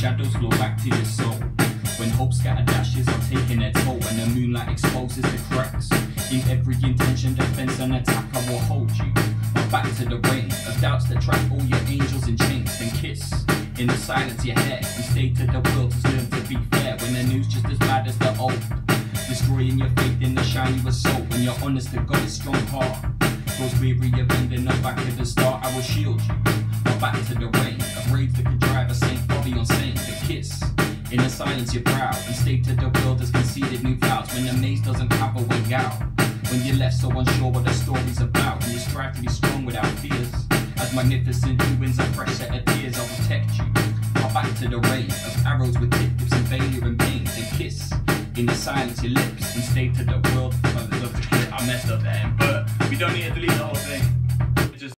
flow back to your soul. When hope scattered ashes are taking their toll, and the moonlight exposes the cracks. In every intention, defense, and attack, I will hold you. Back to the rain of doubts that trap all your angels in chains. Then kiss in the silence your hair you stay to the world has learned to be fair. When the news just as bad as the old, destroying your faith in the shine shiny soul. When you're honest to God's strong heart grows weary of ending up back at the start, I will shield you. Back to the rain of raids that could silence you're proud and state to the world has conceded new vows. When the maze doesn't have a way out. When you're left so unsure what the story's about, and you strive to be strong without fears. As magnificent ruins are fresh set of tears, I'll protect you. I'll back to the rain of arrows with tips and failure and pain. Then kiss in the silence your lips and state to the world. I love. I messed up there, but we don't need to delete the whole thing.